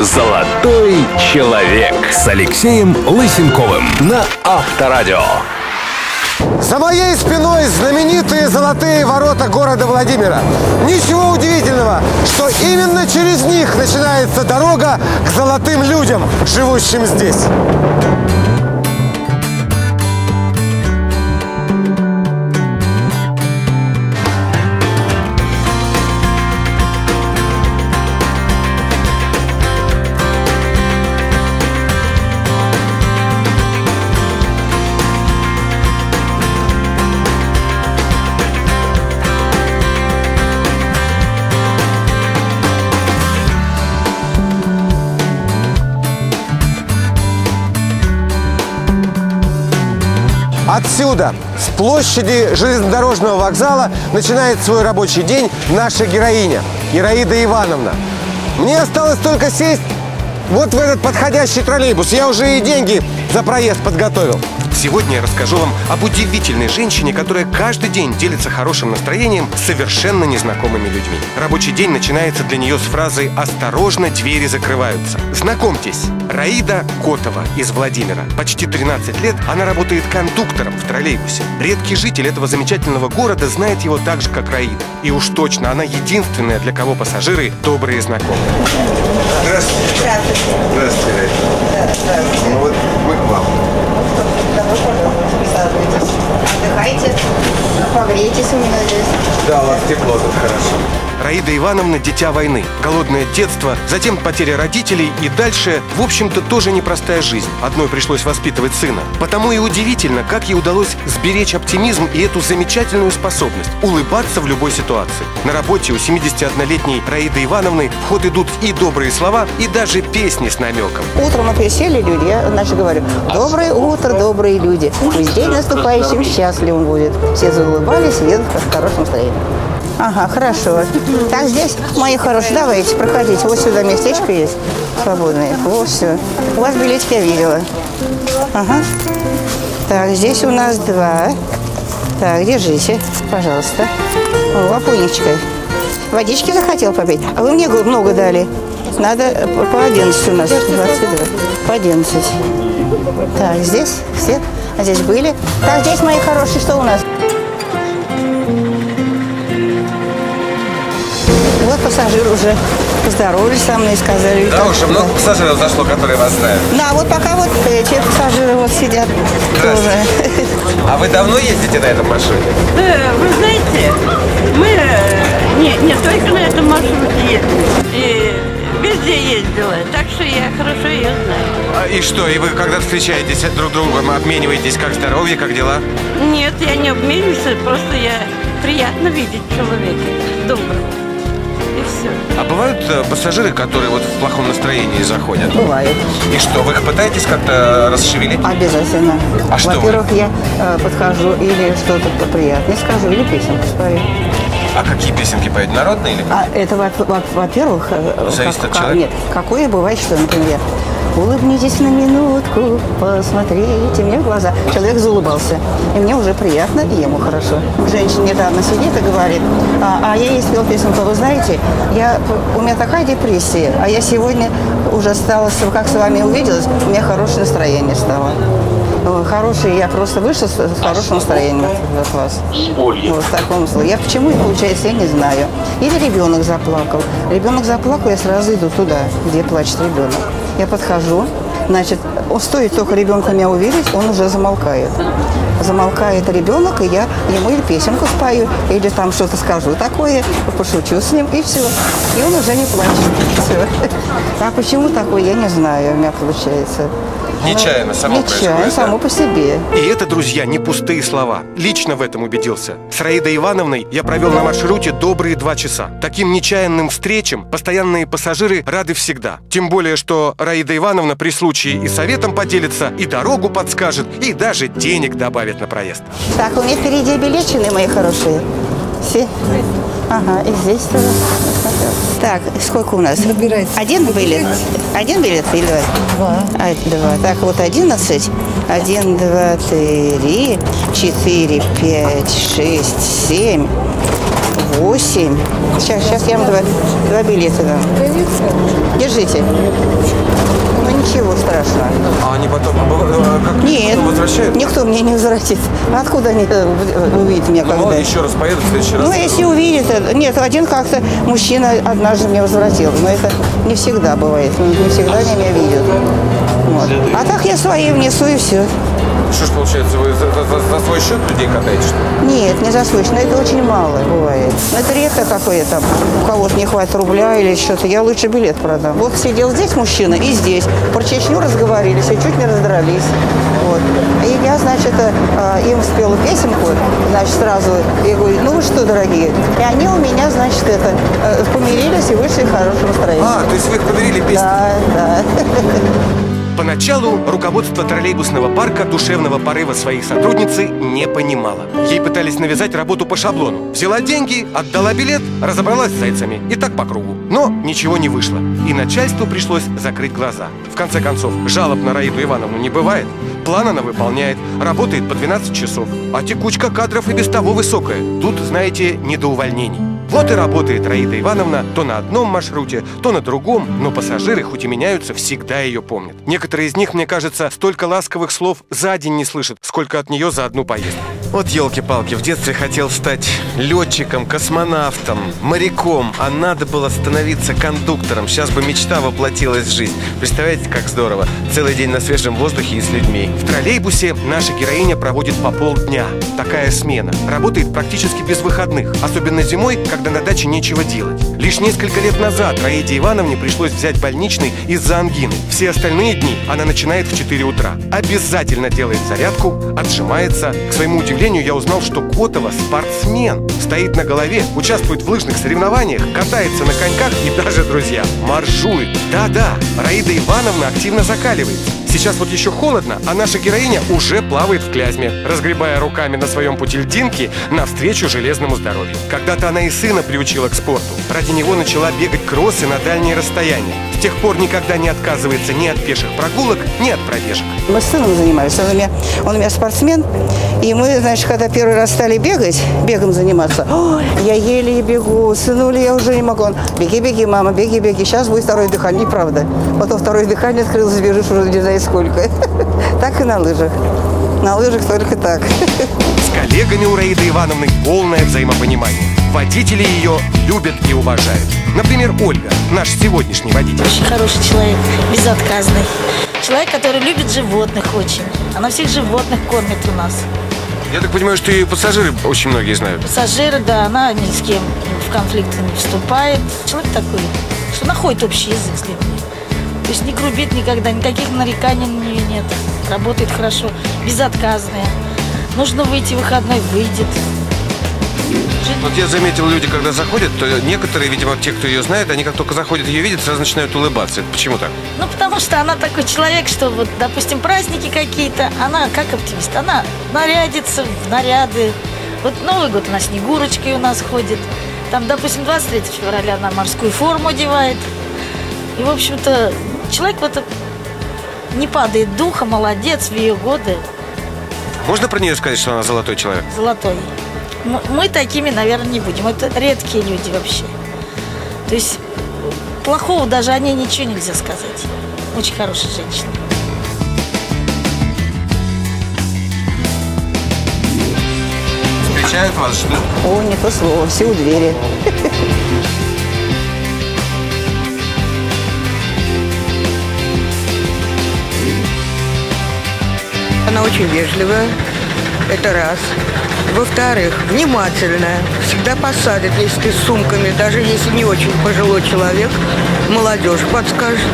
«Золотой человек» с Алексеем Лысенковым на Авторадио. За моей спиной знаменитые золотые ворота города Владимира. Ничего удивительного, что именно через них начинается дорога к золотым людям, живущим здесь. Отсюда, с площади железнодорожного вокзала, начинает свой рабочий день наша героиня, Ираида Ивановна. Мне осталось только сесть вот в этот подходящий троллейбус. Я уже и деньги за проезд подготовил. Сегодня я расскажу вам об удивительной женщине, которая каждый день делится хорошим настроением с совершенно незнакомыми людьми. Рабочий день начинается для нее с фразы «Осторожно, двери закрываются». Знакомьтесь, Раида Котова из Владимира. Почти 13 лет она работает кондуктором в троллейбусе. Редкий житель этого замечательного города знает его так же, как Раида. И уж точно она единственная, для кого пассажиры добрые знакомые. Здравствуйте. Здравствуйте. Здравствуйте. Ну вот мы к Отдыхайте, погрейтесь у меня здесь. Да, у вас тепло тут хорошо. Раида Ивановна – дитя войны, голодное детство, затем потеря родителей и дальше, в общем-то, тоже непростая жизнь. Одной пришлось воспитывать сына. Потому и удивительно, как ей удалось сберечь оптимизм и эту замечательную способность – улыбаться в любой ситуации. На работе у 71-летней Раиды Ивановны в ход идут и добрые слова, и даже песни с намеком. Утром мы присели, люди, я, значит, говорю, доброе утро, добрые люди. Пусть день наступающим счастливым будет. Все заулыбались и едут в хорошем настроении. Ага, хорошо. Так, здесь, мои хорошие, давайте, проходите. Вот сюда местечко есть свободное. Вот все. У вас билетик я видела. Ага. Так, здесь у нас два. Так, держите, пожалуйста. О, лапунечка. Водички захотел попить? А вы мне много дали. Надо по 11 у нас. 22. По 11. Так, здесь все. А здесь были. Так, здесь, мои хорошие, что у нас? Вот пассажир уже поздоровались со мной и сказали. Да, уже много пассажиров зашло, которые вас знают. Да, вот пока вот эти пассажиры вот сидят тоже. А вы давно ездите на этом маршруте? Да, вы знаете, мы э, не, не только на этом маршруте ездили, и везде ездила, так что я хорошо ее знаю. А, И что, и вы когда встречаетесь друг с другом, обмениваетесь, как здоровье, как дела? Нет, я не обмениваюсь, просто я приятно видеть человека доброго. И все. А бывают э, пассажиры, которые вот в плохом настроении заходят? Бывает. И что, вы их пытаетесь как-то расшевелить? Обязательно. А что вы? Во-первых, я э, подхожу или что-то поприятнее скажу, или песенку спою. А какие песенки поют? Народные или? А это, во- во- во-первых... э, Зависит как- от человека? Нет, какое бывает, что, например, улыбнитесь на минутку, посмотрите мне в глаза. Человек заулыбался, и мне уже приятно, и ему хорошо. Женщина недавно сидит и говорит, а, а я ей спел песенку, вы знаете, я, у меня такая депрессия, а я сегодня уже стала, как с вами увиделась, у меня хорошее настроение стало. Ой, Хороший, я просто вышла с, с хорошим настроением от вас. Вот в таком случае. Я почему и получается, я не знаю. Или ребенок заплакал. Ребенок заплакал, я сразу иду туда, где плачет ребенок. Я подхожу, значит, стоит только ребенка меня увидеть, он уже замолкает. Замолкает ребенок, и я ему или песенку спою, или там что-то скажу такое, пошучу с ним, и все. И он уже не плачет. Все. А почему такое, я не знаю, у меня получается. Нечаянно само Нечаянно, происходит, да? само по себе. И это, друзья, не пустые слова. Лично в этом убедился. С Раидой Ивановной я провел на маршруте добрые два часа. Таким нечаянным встречам постоянные пассажиры рады всегда. Тем более, что Раида Ивановна при случае и советом поделится, и дорогу подскажет, и даже денег добавит на проезд. Так, у меня впереди обелечены, мои хорошие. Все? Ага, и здесь тоже. Так, сколько у нас? Один билет? Один билет или два? Два. А, два. Так, вот одиннадцать. Один, два, три, четыре, пять, шесть, семь, Восемь. Сейчас, сейчас я вам два, два билета дам. Держите. Ничего страшного. А они потом э, как Нет, возвращают? никто мне не возвратит. Откуда они э, в- увидят меня Ну, когда? ладно, еще раз поедут в следующий раз. Ну, если увидит, э, нет, один как-то мужчина однажды мне возвратил, но это не всегда бывает, ну, не всегда они меня видят. Вот. А так я свои внесу и все. Что ж получается, вы за, за- за- за свой счет людей катаете, что ли? Нет, не заслышь, но это очень мало бывает. Но это редко какое там, у кого-то не хватит рубля или что-то. Я лучше билет продам. Вот сидел здесь мужчина и здесь. Про Чечню разговорились и чуть не раздрались. Вот. И я, значит, э, им спела песенку, значит, сразу. Я говорю, ну вы что, дорогие? И они у меня, значит, это, э, помирились и вышли в хорошем настроении. А, то есть вы их поверили песню? Да, да. Поначалу руководство троллейбусного парка душевного порыва своей сотрудницы не понимало. Ей пытались навязать работу по шаблону. Взяла деньги, отдала билет, разобралась с зайцами. И так по кругу. Но ничего не вышло. И начальству пришлось закрыть глаза. В конце концов, жалоб на Раиду Ивановну не бывает. План она выполняет, работает по 12 часов. А текучка кадров и без того высокая. Тут, знаете, не до увольнений. Вот и работает Раида Ивановна то на одном маршруте, то на другом, но пассажиры, хоть и меняются, всегда ее помнят. Некоторые из них, мне кажется, столько ласковых слов за день не слышат, сколько от нее за одну поездку. Вот елки-палки, в детстве хотел стать летчиком, космонавтом, моряком, а надо было становиться кондуктором. Сейчас бы мечта воплотилась в жизнь. Представляете, как здорово? Целый день на свежем воздухе и с людьми. В троллейбусе наша героиня проводит по полдня. Такая смена. Работает практически без выходных. Особенно зимой, когда на даче нечего делать. Лишь несколько лет назад Раиде Ивановне пришлось взять больничный из-за ангины. Все остальные дни она начинает в 4 утра. Обязательно делает зарядку, отжимается. К своему удивлению, я узнал, что Котова спортсмен. Стоит на голове, участвует в лыжных соревнованиях, катается на коньках и даже, друзья, маршует. Да-да, Раида Ивановна активно закаливается. Сейчас вот еще холодно, а наша героиня уже плавает в клязьме, разгребая руками на своем пути льдинки навстречу железному здоровью. Когда-то она и сына приучила к спорту. Ради него начала бегать кроссы на дальние расстояния. С тех пор никогда не отказывается ни от пеших прогулок, ни от пробежек. Мы с сыном занимались. Он у меня, он у меня спортсмен. И мы, значит, когда первый раз стали бегать, бегом заниматься, «Ой, я еле бегу, сынули, я уже не могу. Он, беги, беги, мама, беги, беги. Сейчас будет второе дыхание. Неправда. Потом второе дыхание открылось, бежишь уже не знаю сколько. Так и на лыжах. На лыжах только так. С коллегами у Раиды Ивановны полное взаимопонимание. Водители ее любят и уважают. Например, Ольга, наш сегодняшний водитель. Очень хороший человек, безотказный. Человек, который любит животных очень. Она всех животных кормит у нас. Я так понимаю, что и пассажиры очень многие знают. Пассажиры, да, она ни с кем в конфликты не вступает. Человек такой, что находит общий язык с людьми. То есть не грубит никогда, никаких нареканий на нее нет. Работает хорошо, безотказная. Нужно выйти в выходной, выйдет. Вот я заметил, люди, когда заходят, то некоторые, видимо, те, кто ее знает, они как только заходят, ее видят, сразу начинают улыбаться. Почему так? Ну, потому что она такой человек, что вот, допустим, праздники какие-то, она как оптимист, она нарядится в наряды. Вот Новый год она Снегурочкой у нас ходит. Там, допустим, 23 февраля она морскую форму одевает. И, в общем-то, человек вот не падает духа, молодец в ее годы, Можно про нее сказать, что она золотой человек? золотой. Мы такими, наверное, не будем. Это редкие люди вообще. То есть плохого даже о ней ничего нельзя сказать. Очень хорошая женщина. Встречают вас, ждут. О, не то слово, все у двери. Она очень вежливая, это раз. Во-вторых, внимательная, всегда посадит, если ты с сумками, даже если не очень пожилой человек, молодежь подскажет.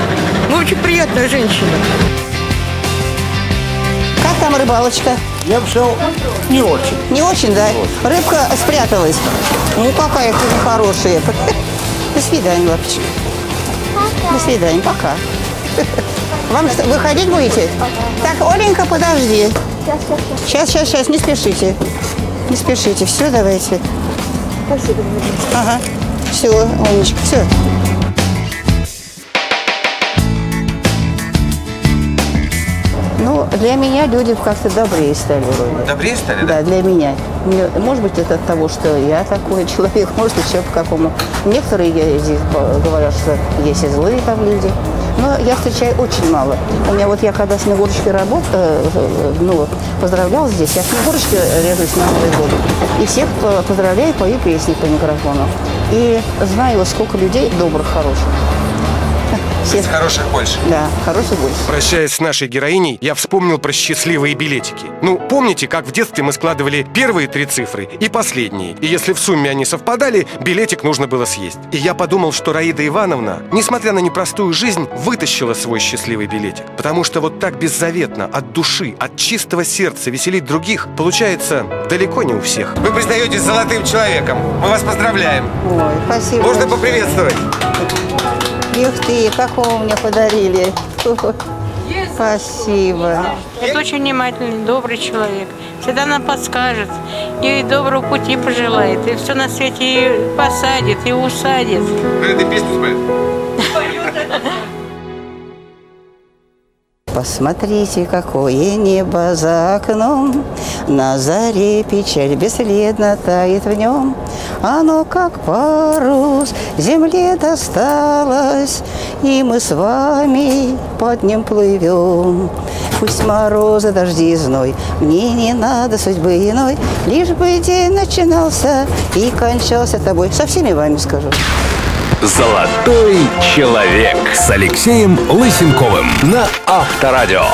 Ну, очень приятная женщина. Как там рыбалочка? Я все не очень. Не очень, да? Рыбка спряталась. Ну, какая ты хорошая. До свидания, лапочка. До свидания, пока. Вам что, выходить будете? Так, Оленька, подожди. Сейчас, сейчас, сейчас, не спешите. Не спешите. Все, давайте. Спасибо. Ага. Все, Оленечка, все. Ну, Для меня люди как-то добрее стали вроде. Добрее стали, Да, для меня. Мне- Может быть, это от того, что я такой человек, может, еще по какому. Некоторые я здесь говорят, что есть и злые там люди. Но я встречаю очень мало. У меня вот я когда с Снегурочкой работала, ну, поздравляла здесь, я Снегурочки режусь на Новый год. И всех э, поздравляю, пою песни по микрофону. И знаю, сколько людей добрых, хороших. Всех, Хороших больше. да, хороших больше. Прощаясь с нашей героиней, я вспомнил про счастливые билетики. Ну, помните, как в детстве мы складывали первые три цифры и последние? И если в сумме они совпадали, билетик нужно было съесть. И я подумал, что Раида Ивановна, несмотря на непростую жизнь, вытащила свой счастливый билетик. Потому что вот так беззаветно, от души, от чистого сердца веселить других, получается далеко не у всех. Вы признаетесь золотым человеком. Мы вас поздравляем. Ой, спасибо. Можно большое. поприветствовать? Ух ты, какого мне подарили. Спасибо. Это очень внимательный, добрый человек. Всегда нам подскажет, и доброго пути пожелает, и все на свете и посадит, и усадит. Ты песню споет? Посмотрите, какое небо за окном, На заре печаль бесследно тает в нем. Оно, как парус, земле досталось, И мы с вами под ним плывем. Пусть морозы, дожди и зной, Мне не надо судьбы иной, Лишь бы день начинался и кончался тобой. Со всеми вами скажу. Золотой человек с Алексеем Лысенковым на Авторадио.